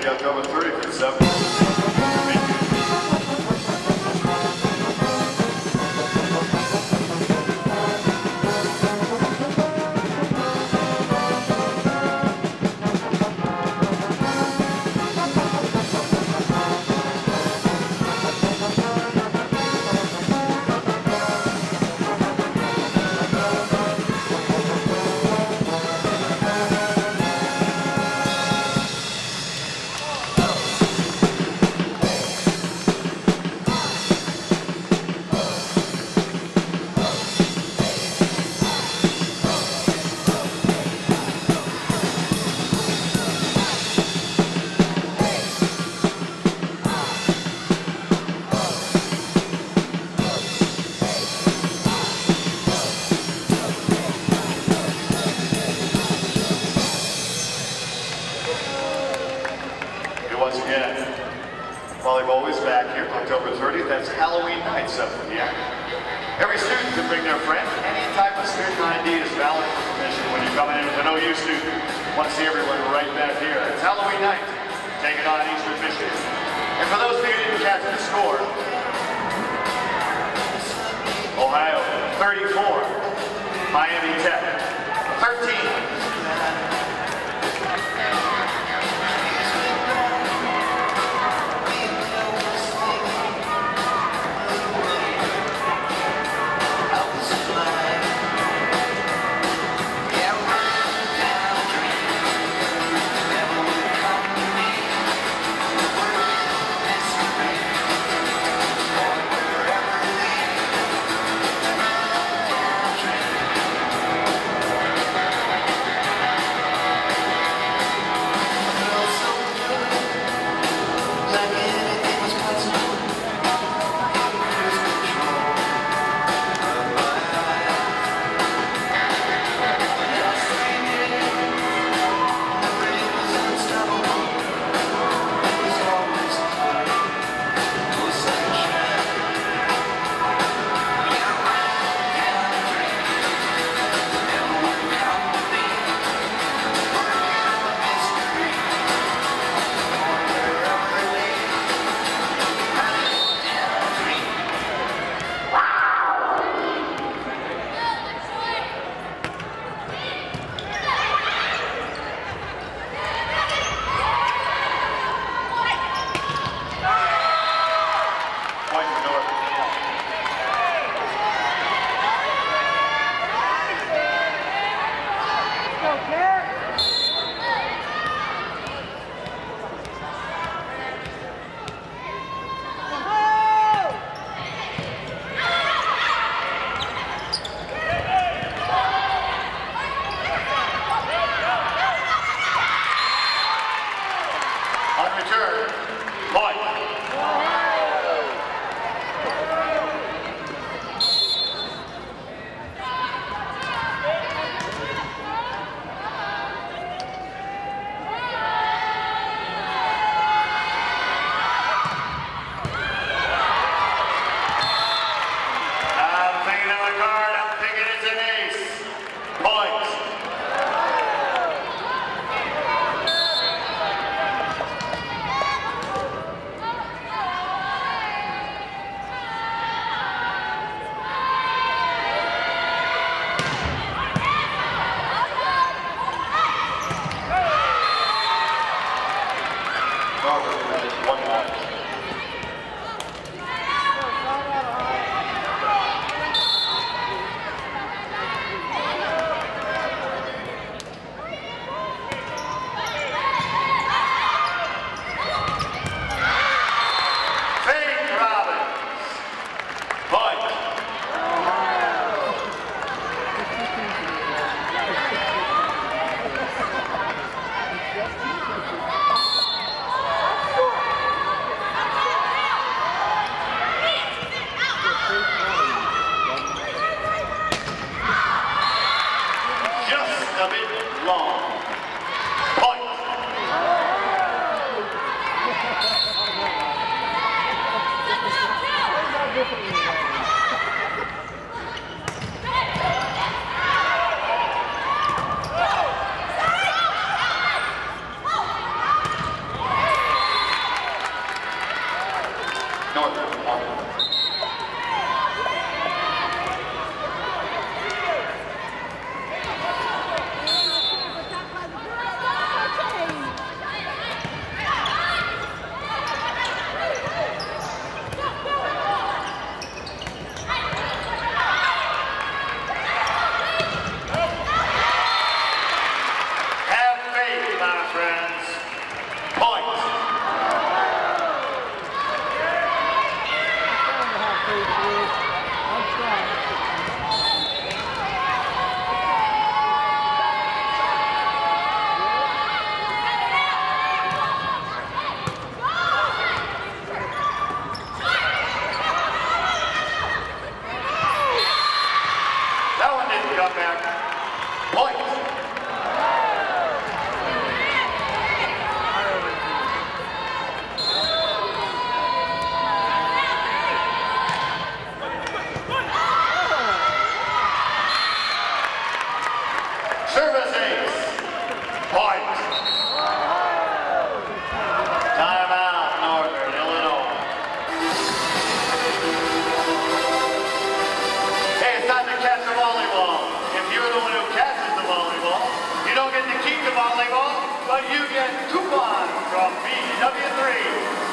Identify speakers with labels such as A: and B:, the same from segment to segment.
A: floor Saturday, October 30th but you get coupons from BW3.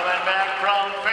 A: Coming back from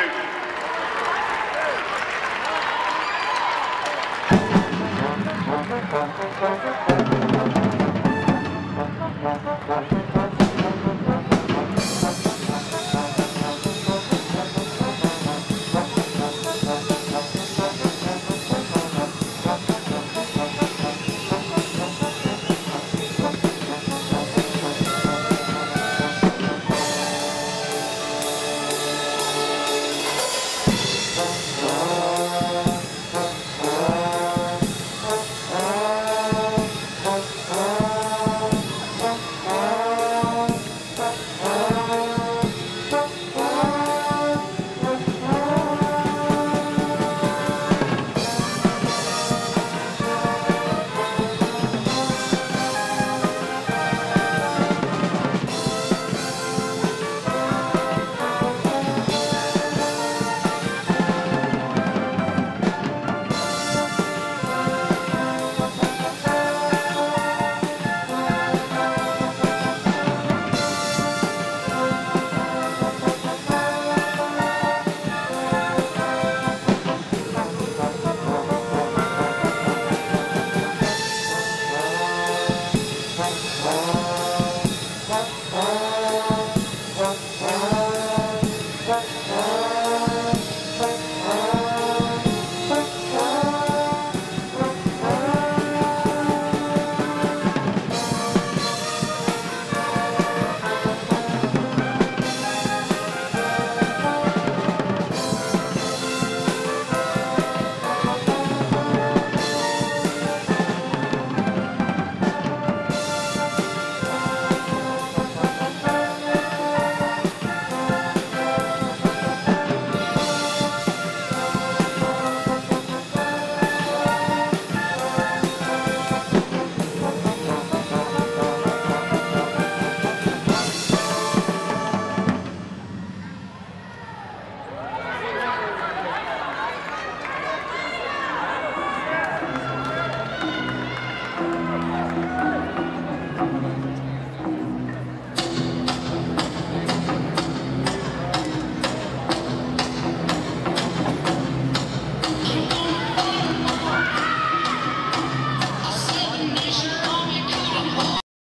A: 22.